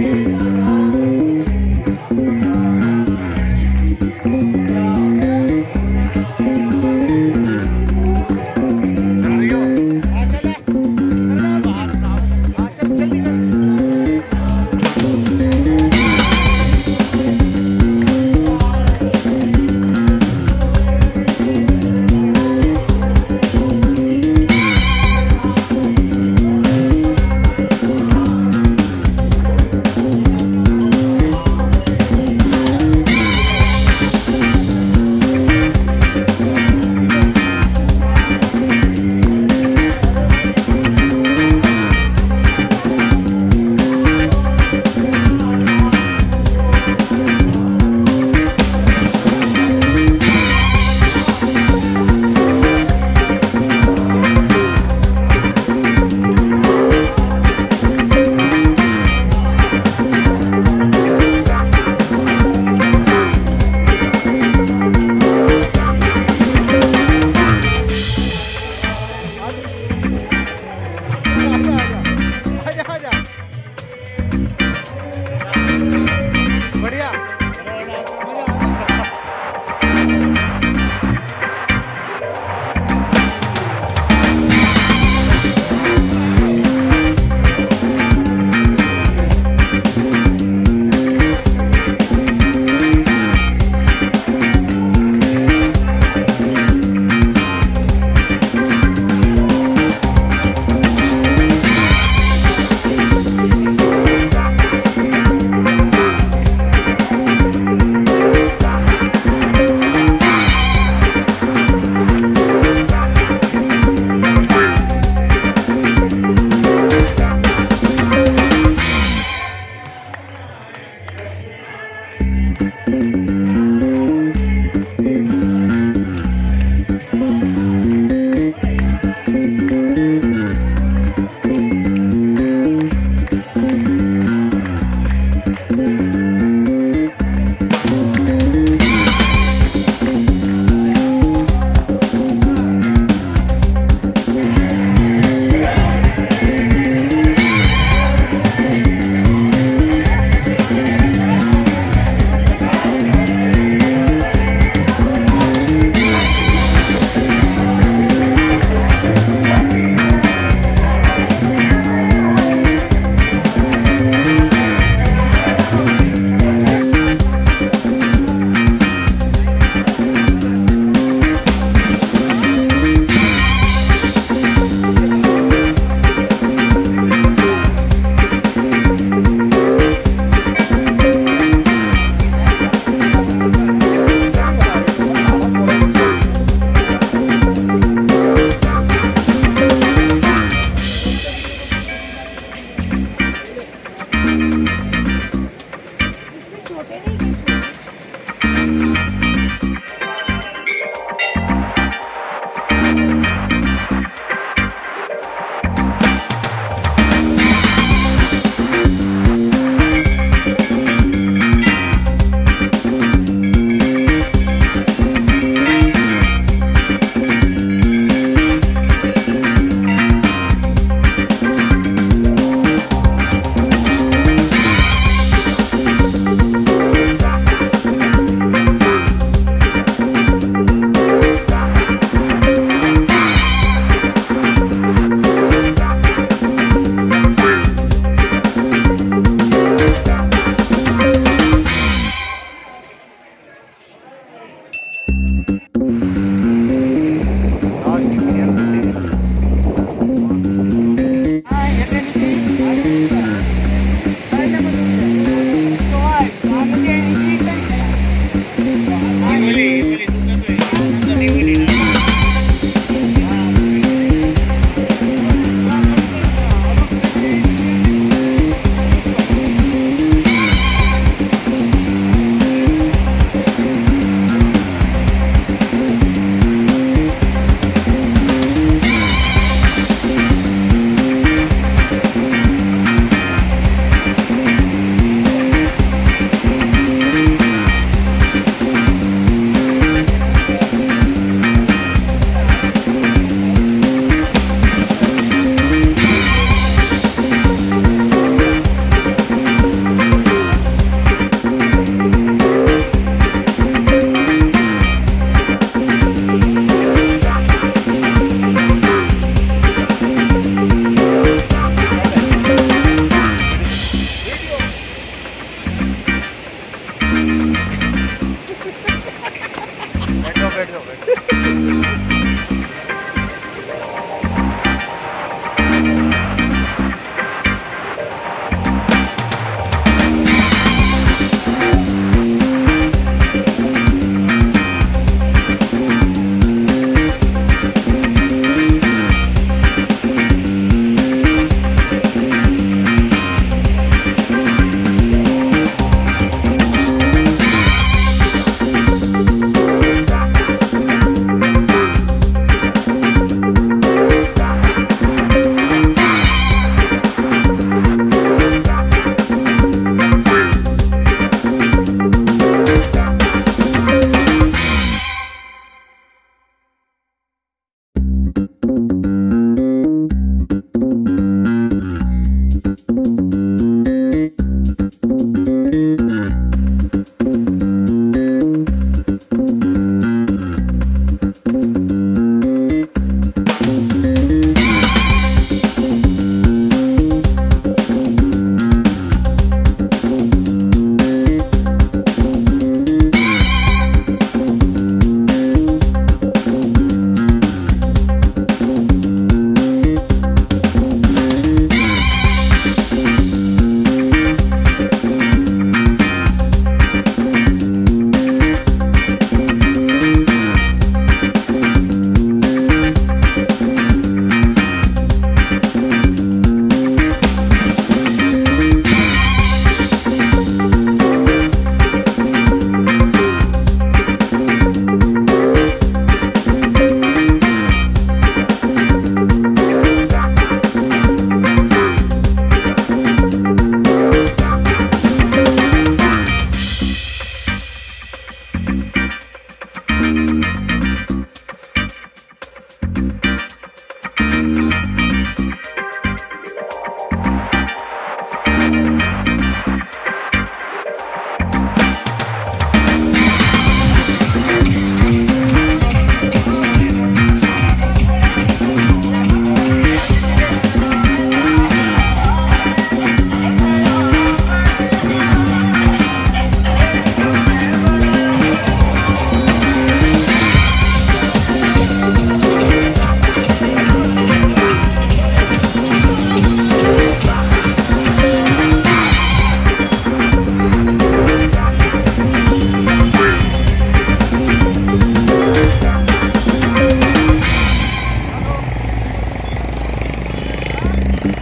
Yeah. Música Música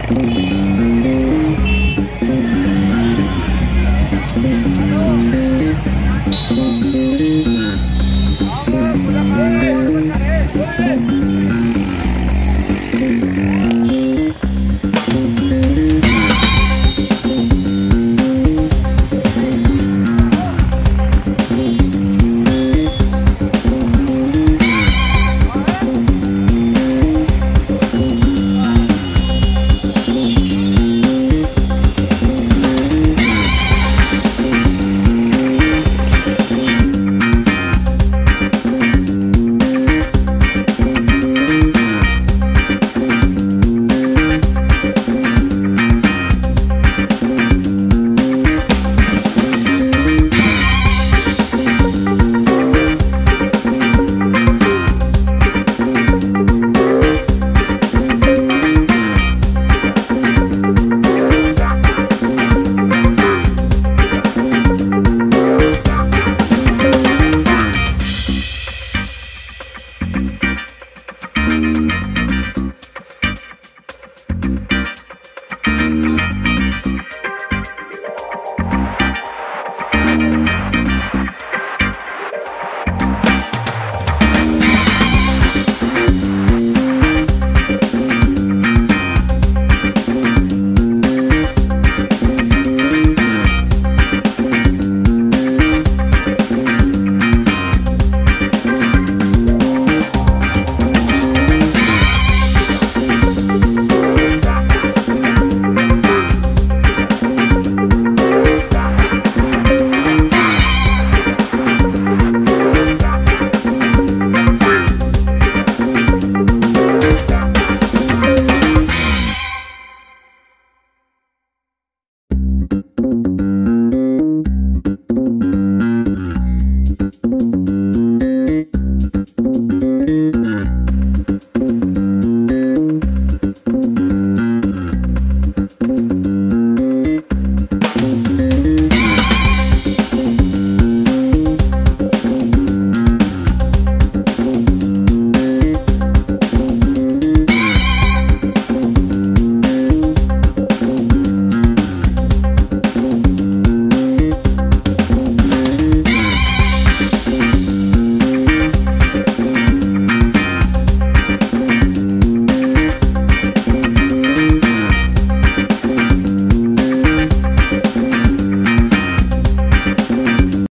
Música